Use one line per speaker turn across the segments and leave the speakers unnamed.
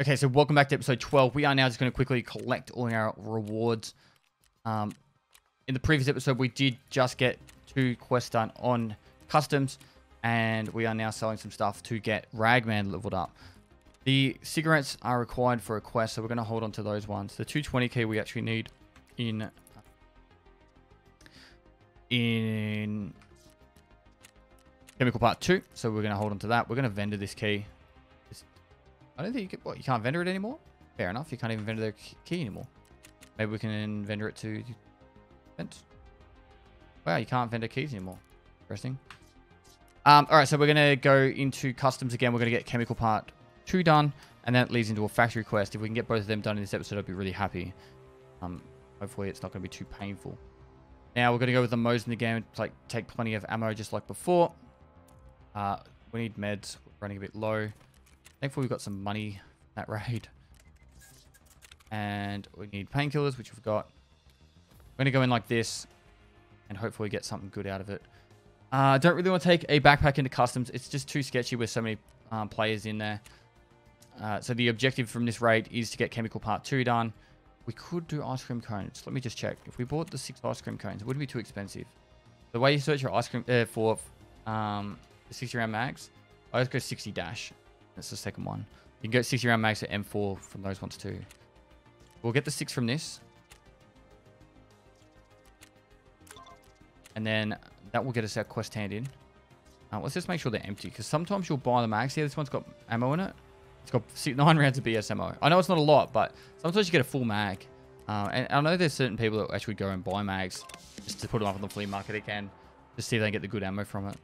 Okay, so welcome back to episode 12. We are now just going to quickly collect all our rewards. Um, in the previous episode, we did just get two quests done on customs, and we are now selling some stuff to get Ragman leveled up. The cigarettes are required for a quest, so we're going to hold on to those ones. The 220 key we actually need in in chemical part two, so we're going to hold on to that. We're going to vendor this key. I don't think you can, what, you can't vendor it anymore? Fair enough, you can't even vendor the key anymore. Maybe we can vendor it to Fence. Wow, you can't vendor keys anymore. Interesting. Um, all right, so we're going to go into customs again. We're going to get chemical part two done, and that leads into a factory quest. If we can get both of them done in this episode, I'd be really happy. Um, hopefully it's not going to be too painful. Now we're going to go with the Mosin again, like take plenty of ammo just like before. Uh, we need meds. We're running a bit low. Thankfully, we've got some money that raid. And we need painkillers, which we've got. We're going to go in like this and hopefully get something good out of it. I uh, don't really want to take a backpack into customs. It's just too sketchy with so many um, players in there. Uh, so the objective from this raid is to get chemical part 2 done. We could do ice cream cones. Let me just check. If we bought the six ice cream cones, it wouldn't be too expensive. The way you search your ice cream uh, for um, the 60 round mags, I just go 60 dash. That's the second one. You can get 60 round mags at M4 from those ones too. We'll get the six from this. And then that will get us our quest hand in. Uh, let's just make sure they're empty because sometimes you'll buy the mags. Yeah, this one's got ammo in it. It's got nine rounds of BS ammo. I know it's not a lot, but sometimes you get a full mag. Uh, and I know there's certain people that actually go and buy mags just to put them up on the flea market again. Just see if they can get the good ammo from it.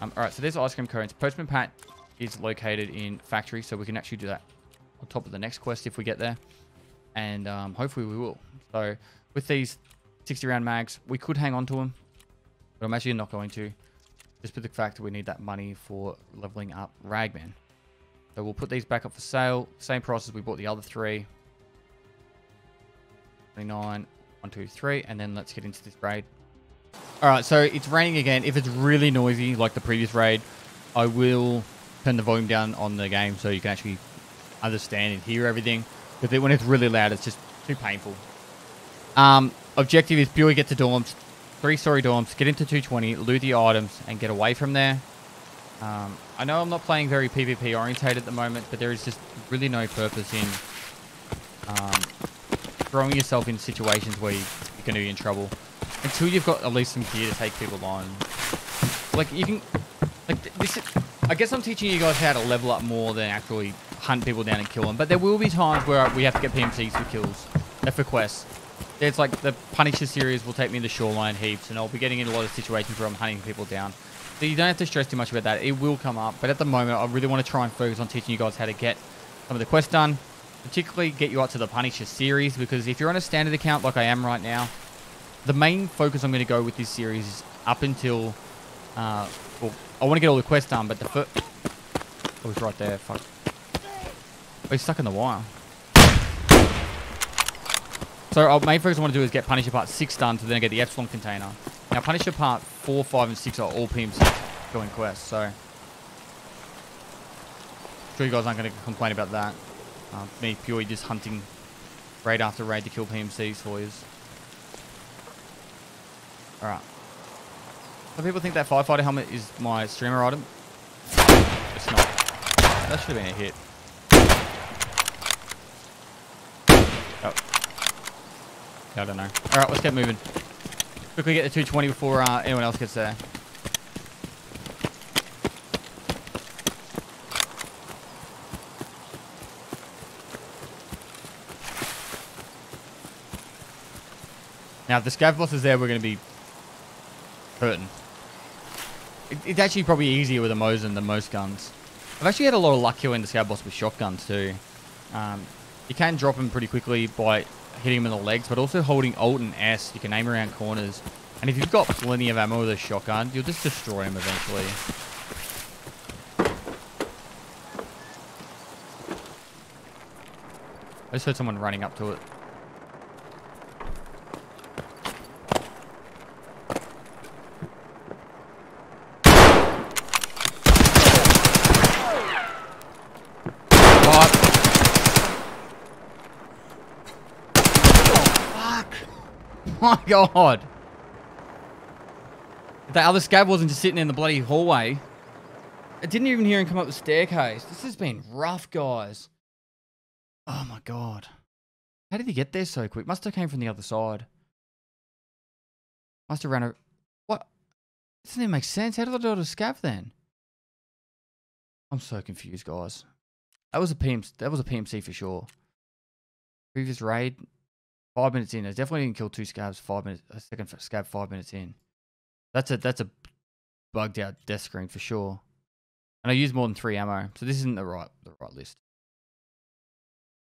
Um, Alright, so there's ice cream cones. Postman Pat is located in factory, so we can actually do that on top of the next quest if we get there. And um, hopefully we will. So with these 60 round mags, we could hang on to them, but I'm actually not going to. Just for the fact that we need that money for leveling up Ragman. So we'll put these back up for sale. Same price as we bought the other three. 29, 1, 2, 3. And then let's get into this raid. Alright, so it's raining again. If it's really noisy, like the previous raid, I will turn the volume down on the game so you can actually understand and hear everything. Because when it's really loud, it's just too painful. Um, objective is purely get to dorms, three-story dorms, get into 220, loot the items, and get away from there. Um, I know I'm not playing very PvP orientated at the moment, but there is just really no purpose in um, throwing yourself in situations where you're going to be in trouble until you've got at least some gear to take people on. Like you can, like this. Is, I guess I'm teaching you guys how to level up more than actually hunt people down and kill them. But there will be times where we have to get PMCs for kills, uh, for quests. There's like the Punisher series will take me to shoreline heaps, and I'll be getting in a lot of situations where I'm hunting people down. So you don't have to stress too much about that. It will come up. But at the moment, I really want to try and focus on teaching you guys how to get some of the quests done. Particularly get you up to the Punisher series, because if you're on a standard account like I am right now, the main focus I'm going to go with this series is up until uh, I want to get all the quests done, but the foot... Oh, he's right there. Fuck. Oh, he's stuck in the wire. So our main focus I want to do is get Punisher Part 6 done to then get the Epsilon container. Now, Punisher Part 4, 5, and 6 are all PMC going quests, so... I'm sure you guys aren't going to complain about that. Uh, me purely just hunting raid after raid to kill PMCs for you. Alright. Some people think that firefighter helmet is my streamer item. It's not. That should have been a hit. Oh. Yeah, I don't know. Alright, let's get moving. Quickly get the 220 before uh, anyone else gets there. Now, if the scav boss is there, we're going to be hurting. It, it's actually probably easier with a Mosin than most guns. I've actually had a lot of luck killing the scav boss with shotguns too. Um, you can drop him pretty quickly by hitting him in the legs, but also holding Alt and S, you can aim around corners. And if you've got plenty of ammo with a shotgun, you'll just destroy him eventually. I just heard someone running up to it. My god. That other scav wasn't just sitting in the bloody hallway. I didn't even hear him come up the staircase. This has been rough, guys. Oh my god. How did he get there so quick? Must have came from the other side. Must have ran a... What? This doesn't even make sense. How did I do a scav then? I'm so confused, guys. That was a PM. That was a PMC for sure. Previous raid, five minutes in. I definitely didn't kill two scavs. Five minutes. A second scav. Five minutes in. That's a that's a bugged out death screen for sure. And I used more than three ammo, so this isn't the right the right list.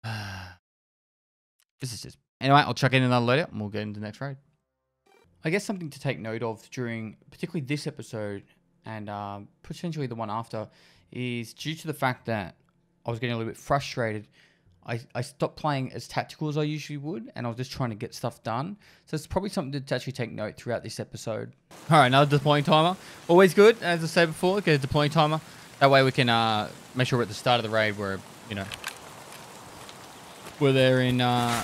this is just anyway. I'll chuck in another loadout and we'll get into the next raid. I guess something to take note of during particularly this episode and um, potentially the one after is due to the fact that I was getting a little bit frustrated. I, I stopped playing as tactical as I usually would, and I was just trying to get stuff done. So it's probably something to actually take note throughout this episode. All right, another deploying timer. Always good, as I said before, get a deploying timer. That way we can uh, make sure we're at the start of the raid where, you know, we're there in, uh,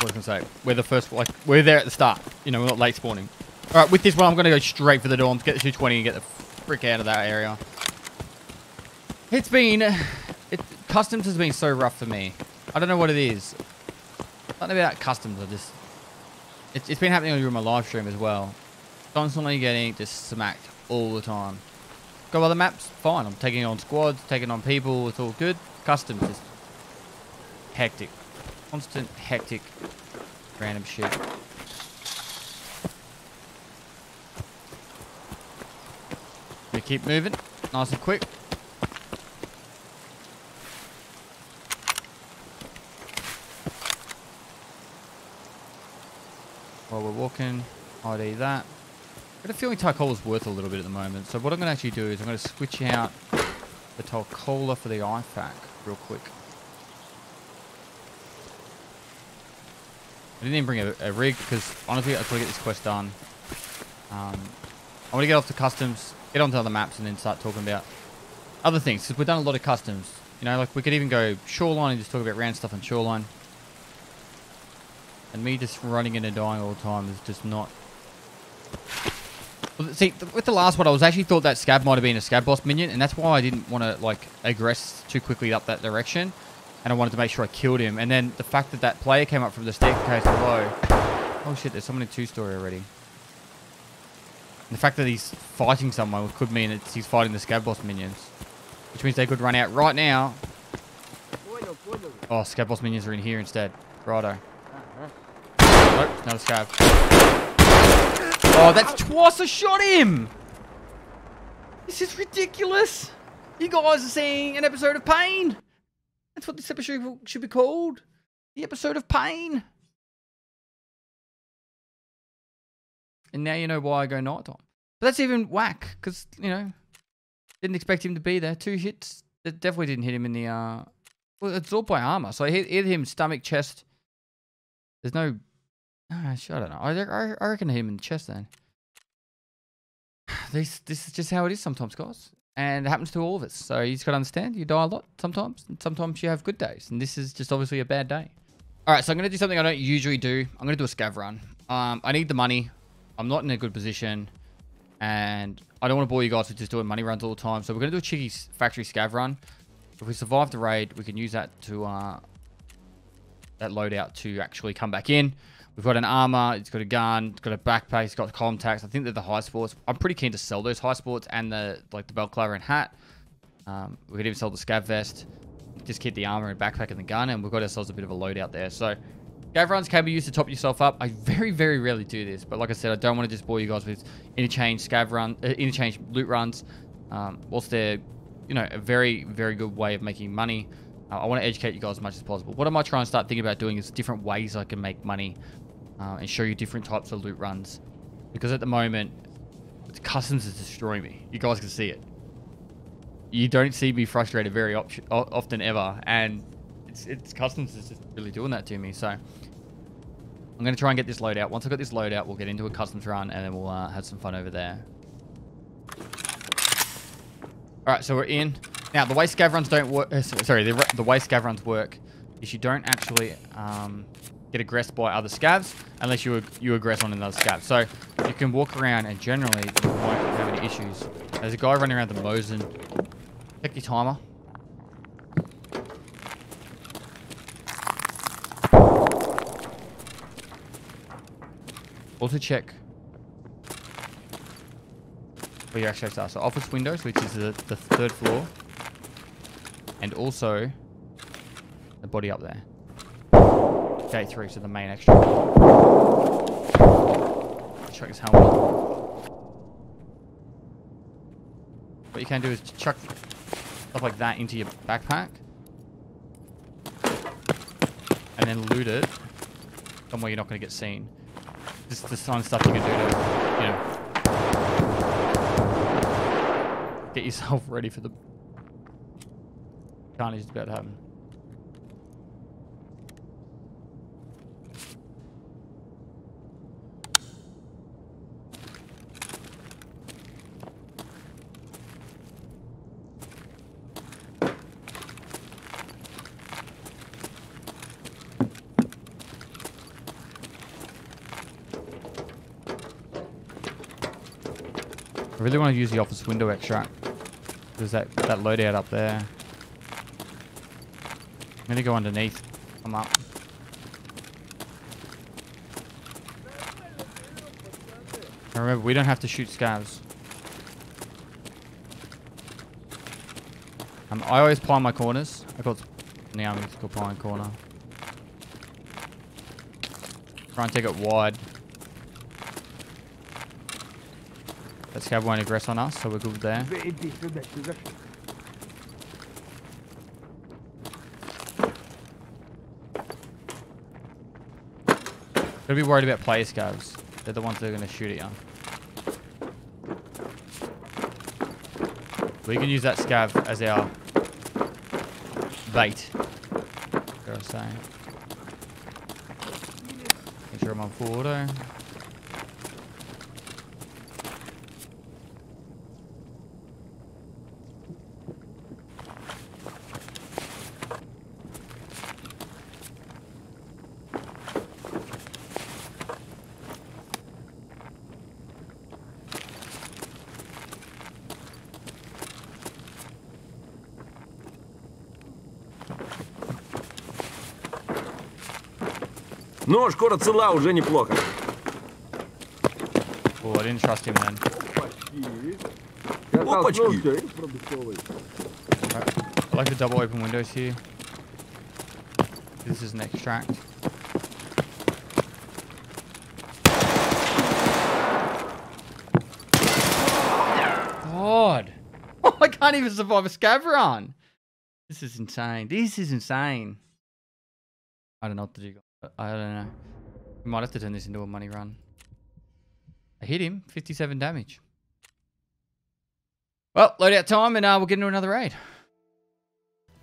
what was I say? We're the first, like, we're there at the start. You know, we're not late spawning. All right, with this one, I'm going to go straight for the dorms, get the 220 and get the frick out of that area. It's been... Customs has been so rough for me. I don't know what it is. Nothing about customs. I just... It's, it's been happening during my live stream as well. Constantly getting just smacked all the time. Got other maps? Fine. I'm taking on squads, taking on people. It's all good. Customs is hectic. Constant hectic random shit. We keep moving, nice and quick. While we're walking, ID that. Got a feeling Tarcola is worth a little bit at the moment. So what I'm going to actually do is I'm going to switch out the Tarcola for the IFAK real quick. I didn't even bring a, a rig because honestly I just want to get this quest done. Um, I want to get off to customs, get onto other maps and then start talking about other things. Because we've done a lot of customs. You know, like we could even go shoreline and just talk about rand stuff on shoreline. And me just running in and dying all the time is just not... See, with the last one, I was actually thought that scav might have been a scav boss minion, and that's why I didn't want to, like, aggress too quickly up that direction. And I wanted to make sure I killed him. And then the fact that that player came up from the staircase below... Oh shit, there's someone in two-story already. And the fact that he's fighting someone could mean that he's fighting the Scav Boss minions. Which means they could run out right now. Oh, Scav Boss minions are in here instead. Righto. Nope, not a Scav. Oh, that's twice I shot him! This is ridiculous! You guys are seeing an episode of Pain! That's what this episode should be called. The episode of Pain. And now you know why I go night nighttime. But that's even whack, because, you know, didn't expect him to be there. Two hits. That definitely didn't hit him in the, uh... Well, it's all by armor. So hit, hit him stomach, chest. There's no... I don't know. I, I, I reckon hit him in the chest then. This, this is just how it is sometimes, guys. And it happens to all of us. So you just got to understand, you die a lot sometimes. And sometimes you have good days. And this is just obviously a bad day. All right, so I'm going to do something I don't usually do. I'm going to do a scav run. Um, I need the money. I'm not in a good position. And I don't want to bore you guys with just doing money runs all the time. So we're going to do a cheeky factory scav run. If we survive the raid, we can use that to uh, that loadout to actually come back in. We've got an armor, it's got a gun, it's got a backpack, it's got contacts. I think they're the high sports. I'm pretty keen to sell those high sports and the like the balaclava and hat. Um, we could even sell the scav vest. Just keep the armor and backpack and the gun, and we've got ourselves a bit of a loadout there. So Gav runs can be used to top yourself up. I very, very rarely do this, but like I said, I don't want to just bore you guys with interchange scav run, uh, interchange loot runs. Um, whilst they're, you know, a very, very good way of making money, uh, I want to educate you guys as much as possible. What am I might try and start thinking about doing is different ways I can make money uh, and show you different types of loot runs. Because at the moment, customs is destroying me. You guys can see it. You don't see me frustrated very often ever, and it's, it's customs is just really doing that to me. So I'm going to try and get this load out. Once I've got this load out, we'll get into a customs run and then we'll uh, have some fun over there. All right, so we're in. Now, the way scav runs don't work... Uh, sorry, the, the way scav runs work is you don't actually... Um, get aggressed by other scavs unless you you aggress on another scav. So you can walk around and generally you won't have any issues. There's a guy running around the Mosin. Check your timer. Also check where your actually are. So office windows, which is the, the third floor. And also the body up there. Gate 3, to the main extra. Chuck his helmet. What you can do is chuck stuff like that into your backpack. And then loot it somewhere you're not going to get seen. This is the kind of stuff you can do to, you know, get yourself ready for the carnage that's about to happen. I really want to use the office window extract. There's that, that loadout up there. I'm going to go underneath. I'm up. And remember, we don't have to shoot scavs. Um, I always ply my corners. I call the army, it's called plying corner. Try and take it wide. That scav won't aggress on us, so we're good there. Gotta be worried about player scavs. They're the ones that are gonna shoot at you. We can use that scav as our bait. Was saying. Make sure I'm on full auto.
Но шкура цела уже неплохо.
I didn't trust him then.
Опачки!
I like the double open windows here. This is an extract. God! Oh, I can't even survive a Scav run! This is insane. This is insane. I don't know what to do. I don't know. We might have to turn this into a money run. I hit him. 57 damage. Well, loadout time, and uh, we'll get into another raid.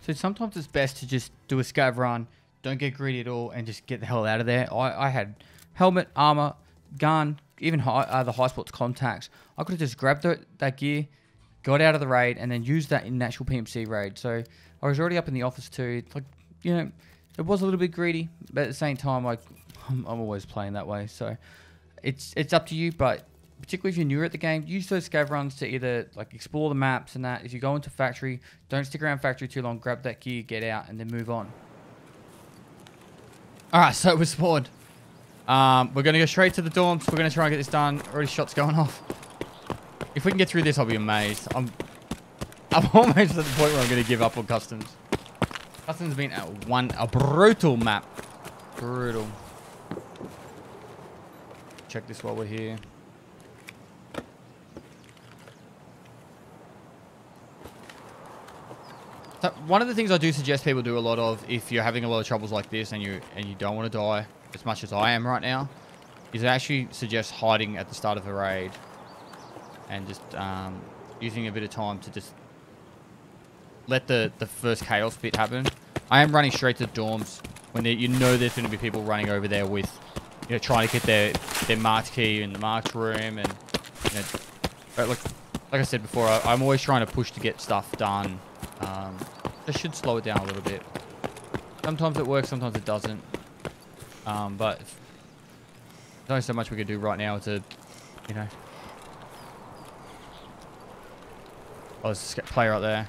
So sometimes it's best to just do a scav run, don't get greedy at all, and just get the hell out of there. I, I had helmet, armor, gun, even high, uh, the high sports contacts. I could have just grabbed the, that gear, got out of the raid, and then used that in actual PMC raid. So I was already up in the office too. Like, you know, it was a little bit greedy, but at the same time, like, I'm, I'm always playing that way. So it's it's up to you, but particularly if you're newer at the game, use those scav runs to either like explore the maps and that. If you go into factory, don't stick around factory too long. Grab that gear, get out, and then move on. All right, so we're spawned. Um, we're gonna go straight to the dorms. We're gonna try and get this done. Already shots going off. If we can get through this, I'll be amazed. I'm, I'm almost at the point where I'm gonna give up on customs. Has been a one a brutal map. Brutal. Check this while we're here. So one of the things I do suggest people do a lot of if you're having a lot of troubles like this and you and you don't want to die as much as I am right now, is I actually suggest hiding at the start of a raid and just um, using a bit of time to just let the, the first chaos bit happen. I am running straight to dorms when you know there's going to be people running over there with, you know, trying to get their, their marked key in the marked room and, you know, but like, like I said before, I, am always trying to push to get stuff done. Um, I should slow it down a little bit. Sometimes it works, sometimes it doesn't. Um, but there's only so much we could do right now to, you know. Oh, there's a player out there.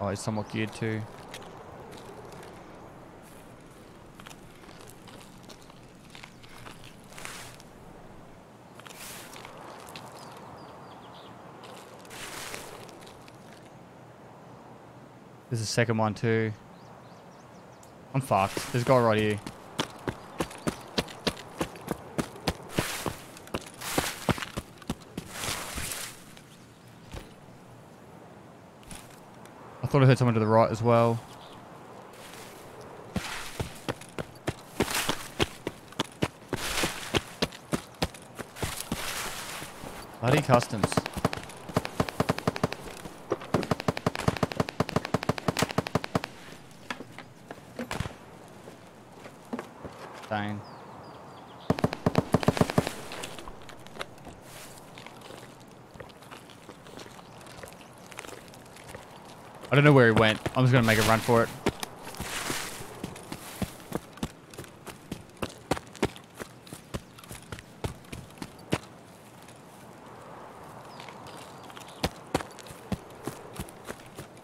Oh, he's somewhat geared too. There's a second one too. I'm fucked. There's a guy right here. Thought I heard someone to the right as well. Bloody customs. Dang. I don't know where he went. I'm just gonna make a run for it.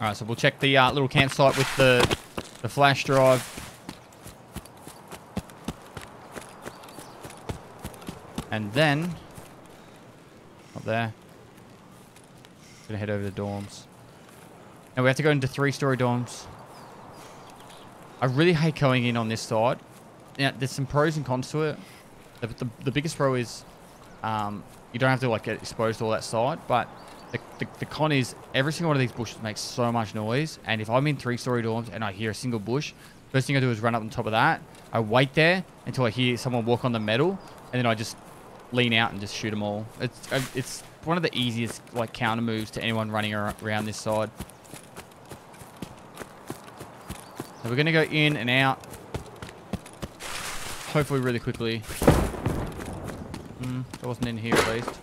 Alright, so we'll check the uh, little campsite with the, the flash drive. And then, up there, gonna head over to the dorms. Now we have to go into three-story dorms. I really hate going in on this side. Now, there's some pros and cons to it. The, the, the biggest pro is um, you don't have to like get exposed to all that side, but the, the, the con is every single one of these bushes makes so much noise, and if I'm in three-story dorms and I hear a single bush, first thing I do is run up on top of that. I wait there until I hear someone walk on the metal, and then I just lean out and just shoot them all. It's it's one of the easiest like counter moves to anyone running around this side. So we're gonna go in and out. Hopefully really quickly. Hmm, that wasn't in here at least.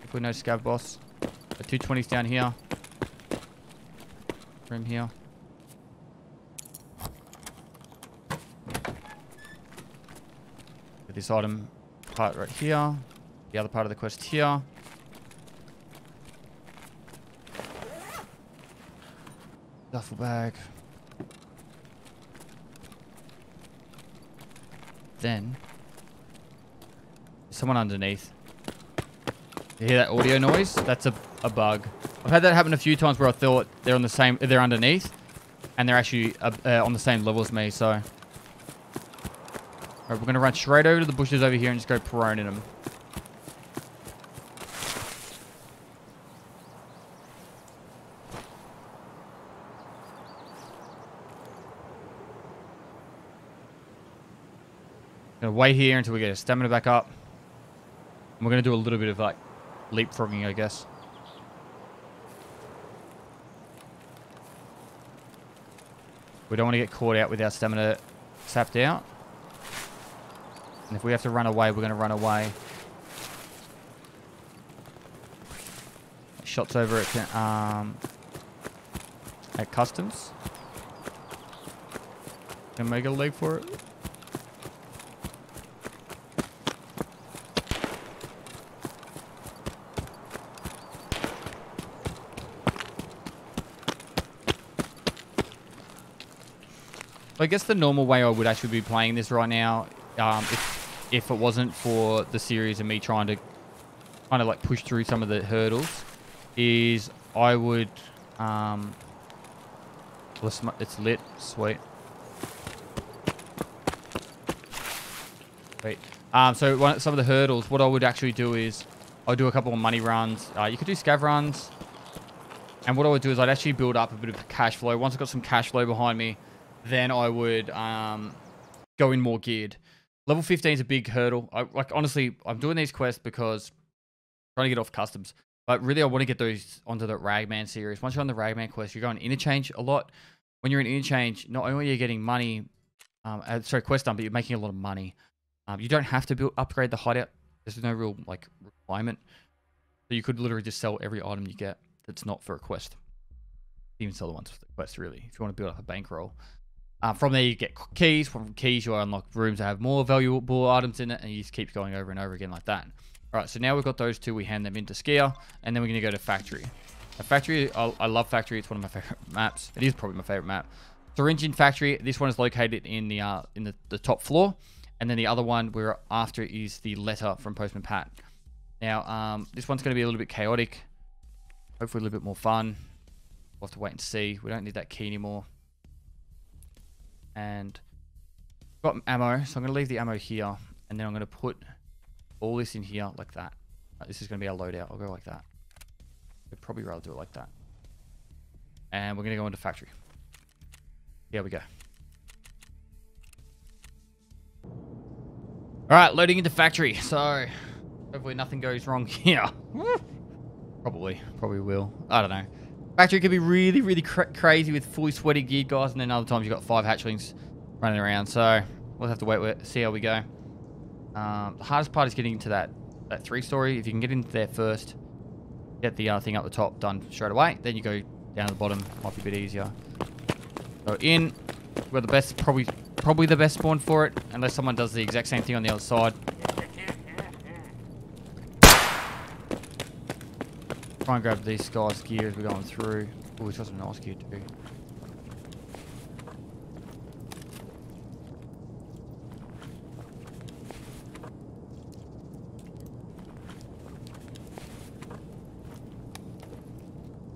Hopefully no scav boss. The 220's down here. Room here. Get This item part right here. The other part of the quest here. Duffel bag. Then, someone underneath. You hear that audio noise? That's a, a bug. I've had that happen a few times where I thought they're on the same, they're underneath, and they're actually uh, uh, on the same level as me. So, Alright, we're going to run straight over to the bushes over here and just go prone in them. Wait here until we get our stamina back up. And we're gonna do a little bit of like leapfrogging, I guess. We don't want to get caught out with our stamina sapped out. And if we have to run away, we're going to run away. Shots over at, um, at customs. Can make a leg for it. I guess the normal way I would actually be playing this right now, um, if, if it wasn't for the series and me trying to kind of like push through some of the hurdles, is I would, um, it's lit, sweet. Wait. Um, so one, some of the hurdles, what I would actually do is I'll do a couple of money runs. Uh, you could do scav runs. And what I would do is I'd actually build up a bit of cash flow. Once I've got some cash flow behind me, then I would um, go in more geared. Level 15 is a big hurdle. I, like honestly, I'm doing these quests because I'm trying to get off customs. But really, I want to get those onto the Ragman series. Once you're on the Ragman quest, you're going interchange a lot. When you're in interchange, not only are you getting money, um, uh, sorry, quest done, but you're making a lot of money. Um, you don't have to build, upgrade the hideout. There's no real like requirement. So you could literally just sell every item you get. that's not for a quest. Even sell the ones for the quest, really, if you want to build up a bankroll. Uh, from there, you get keys. From keys, you unlock rooms that have more valuable items in it, and you just keep going over and over again like that. All right, so now we've got those two. We hand them into Skier, and then we're going to go to Factory. Factory, I, I love Factory. It's one of my favorite maps. It is probably my favorite map. Thuringian Factory. This one is located in the uh, in the, the top floor, and then the other one we're after is the letter from Postman Pat. Now, um, this one's going to be a little bit chaotic. Hopefully, a little bit more fun. We'll have to wait and see. We don't need that key anymore. And got ammo, so I'm going to leave the ammo here, and then I'm going to put all this in here like that. This is going to be our loadout. I'll go like that. We'd probably rather do it like that. And we're going to go into factory. Here we go. Alright, loading into factory. So, hopefully nothing goes wrong here. probably. Probably will. I don't know. Factory could be really, really cra crazy with fully sweaty geared guys, and then other times you've got five hatchlings running around. So, we'll have to wait, wait see how we go. Um, the hardest part is getting into that, that three story. If you can get into there first, get the other thing up the top done straight away. Then you go down to the bottom. Might be a bit easier. So in, we're the best, probably probably the best spawn for it, unless someone does the exact same thing on the other side. Try and grab these guys' gear as we're going through. Oh, we've got some nice gear too.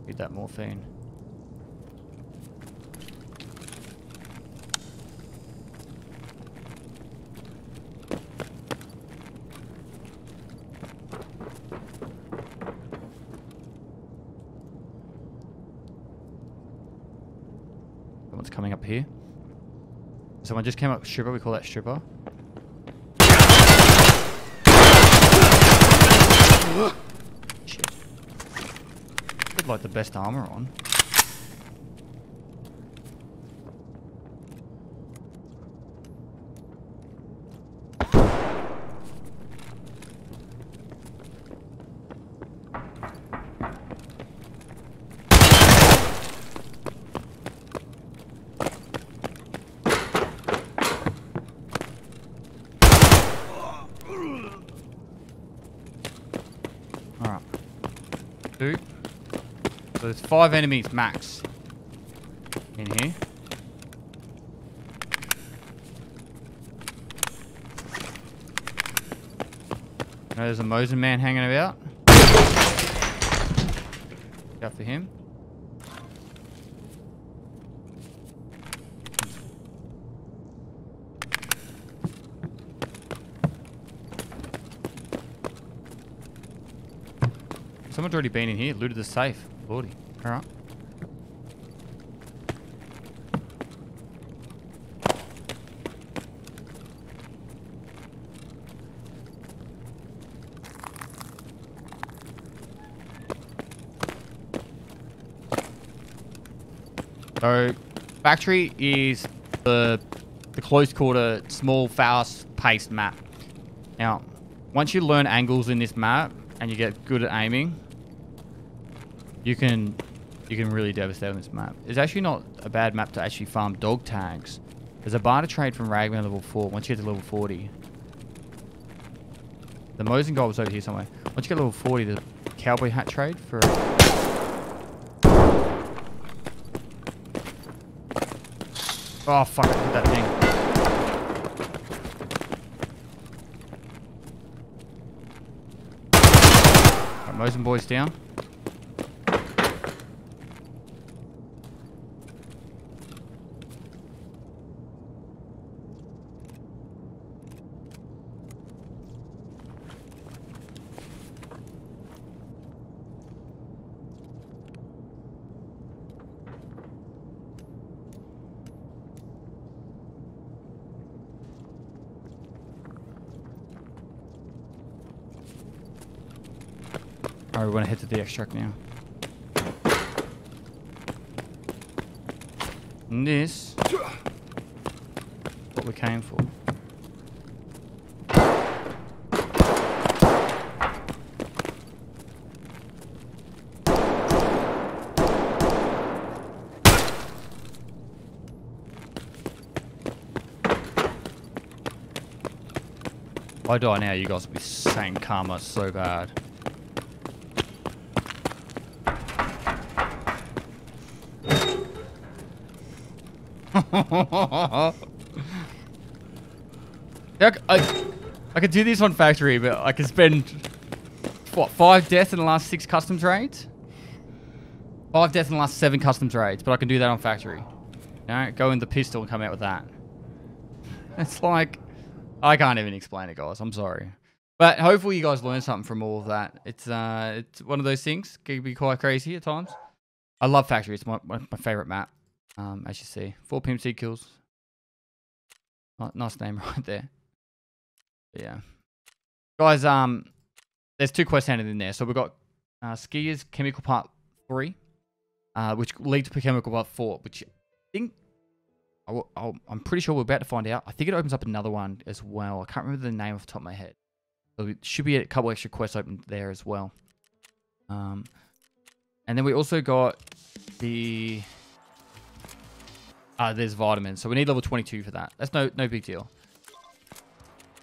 Need that morphine. Someone's coming up here. Someone just came up stripper, we call that stripper. Shit. Like the best armor on. Alright. Two. So there's five enemies max in here. Now there's a Mosin man hanging about. For him. Someone's already been in here, looted the safe. Lordy. Alright. So, factory is the the close quarter, small, fast-paced map. Now, once you learn angles in this map and you get good at aiming, you can you can really devastate on this map. It's actually not a bad map to actually farm dog tags. There's a barter trade from Ragman level 4 once you get to level 40. The Mosin goal was over here somewhere. Once you get level 40, the cowboy hat trade for... Oh fuck, I hit that thing. Mosin boys down. we want to head to the extract now. And this what we came for. If I die now, you guys will be saying karma so bad. I, I, I could do this on factory, but I could spend what five deaths in the last six customs raids. Five deaths in the last seven customs raids, but I can do that on factory. You go in the pistol and come out with that. It's like I can't even explain it, guys. I'm sorry. But hopefully you guys learned something from all of that. It's uh, it's one of those things. Can be quite crazy at times. I love Factory. It's my, my, my favorite map. Um, as you see, four PMC kills. Nice name right there. But yeah, guys. Um, there's two quests handed in there. So we've got uh, Skiers Chemical Part Three, uh, which leads to Chemical Part Four, which I think i am pretty sure we're about to find out. I think it opens up another one as well. I can't remember the name off the top of my head. So it should be a couple extra quests open there as well. Um, and then we also got the... Uh, there's vitamins. So we need level 22 for that. That's no no big deal.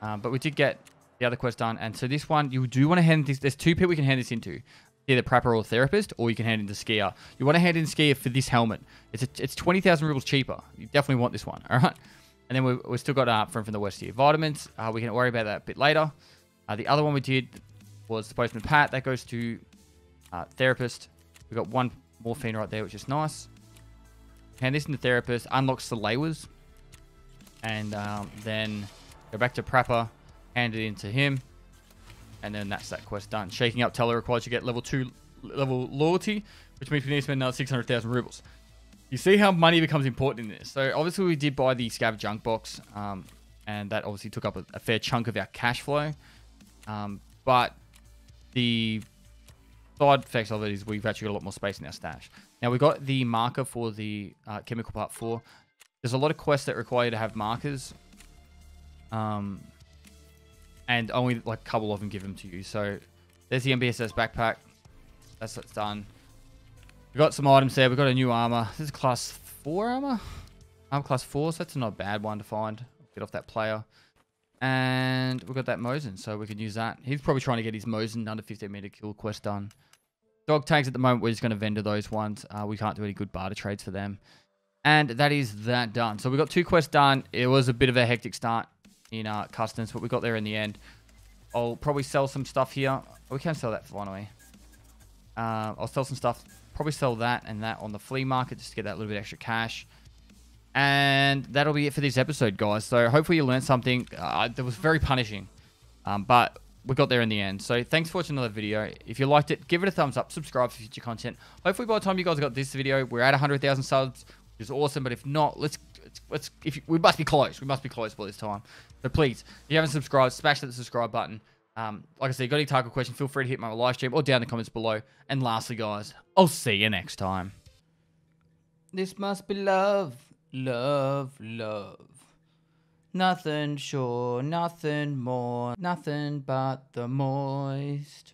Um, but we did get the other quest done. And so this one, you do want to hand this... There's two people we can hand this into either prepper or therapist, or you can hand in the skier. You want to hand in skier for this helmet. It's a, it's 20,000 rubles cheaper. You definitely want this one, all right? And then we've, we've still got uh, from, from the west here. Vitamins, uh, we can worry about that a bit later. Uh, the other one we did was the postman Pat. That goes to uh, therapist. We've got one morphine right there, which is nice. Hand this in the therapist. Unlocks the Lewers. And um, then go back to prepper. Hand it in to him. And then that's that quest done. Shaking up Teller requires you get level 2 level loyalty, which means we need to spend another 600,000 rubles. You see how money becomes important in this. So obviously we did buy the Scav Junk Box, um, and that obviously took up a, a, fair chunk of our cash flow. Um, but the side effects of it is we've actually got a lot more space in our stash. Now we got the marker for the uh, Chemical Part 4. There's a lot of quests that require you to have markers. Um, and only like a couple of them give them to you. So there's the MBSS backpack. That's what's done. We've got some items there. We've got a new armor. This is class 4 armor. I'm class 4, so that's not a bad one to find. Get off that player. And we've got that Mosin, so we can use that. He's probably trying to get his Mosin under 15 meter kill quest done. Dog tags at the moment, we're just going to vendor those ones. Uh, we can't do any good barter trades for them. And that is that done. So we got two quests done. It was a bit of a hectic start in uh, customs, but we got there in the end. I'll probably sell some stuff here. We can sell that for one way. Uh, I'll sell some stuff. Probably sell that and that on the flea market just to get that little bit extra cash. And that'll be it for this episode, guys. So hopefully you learned something. Uh, that was very punishing. Um, but we got there in the end. So thanks for watching another video. If you liked it, give it a thumbs up. Subscribe for future content. Hopefully by the time you guys got this video, we're at 100,000 subs, which is awesome. But if not, let's let's if you, we must be close. We must be close by this time. So please, if you haven't subscribed, smash that subscribe button. Um, like I said, got any Tarkov question, feel free to hit my live stream or down in the comments below. And lastly, guys, I'll see you next time. This must be love, love, love. Nothing sure, nothing more, nothing but the moist.